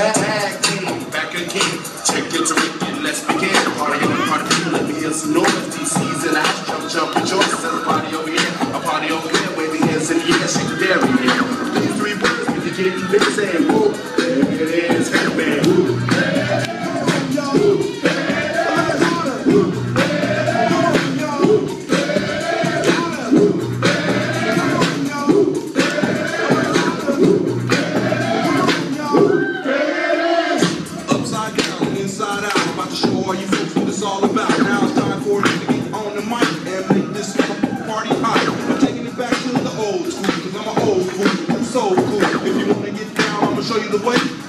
in. Tag team, back again. Check it to it, let's begin. Party on, party people, let me hear some noise. DC's in the jump, jump, rejoice. There's a party over here, a party over there. Wave your hands in the air, shake the dairy. These three words make you get big saying, whoomp. There it is, Headband. Inside out. I'm about to show all you folks what it's all about. Now it's time for me to get on the mic and make this party hot. I'm taking it back to the old school, cause I'm an old fool. I'm so cool. If you wanna get down, I'ma show you the way.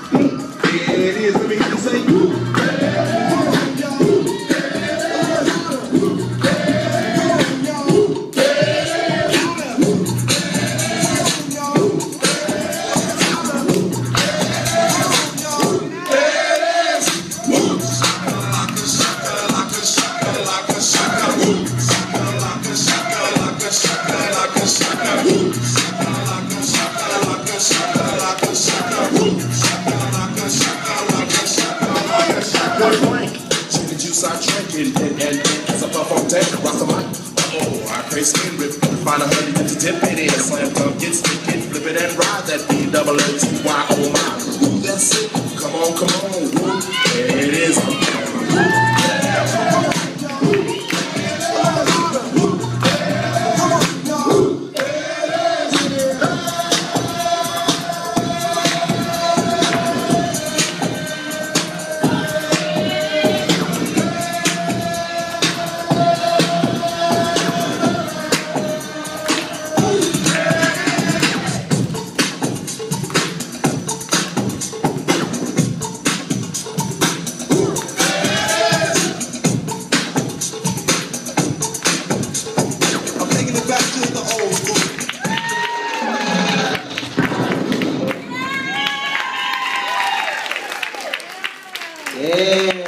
Point blank. Check the juice I drink and, and, and as I puff on deck, rock the mic. Oh, I crave skin rip. Find a honey to dip it in. Slam dunk, get stick it, flip it and ride that B double O T Y. Oh my, ooh, that's it. É.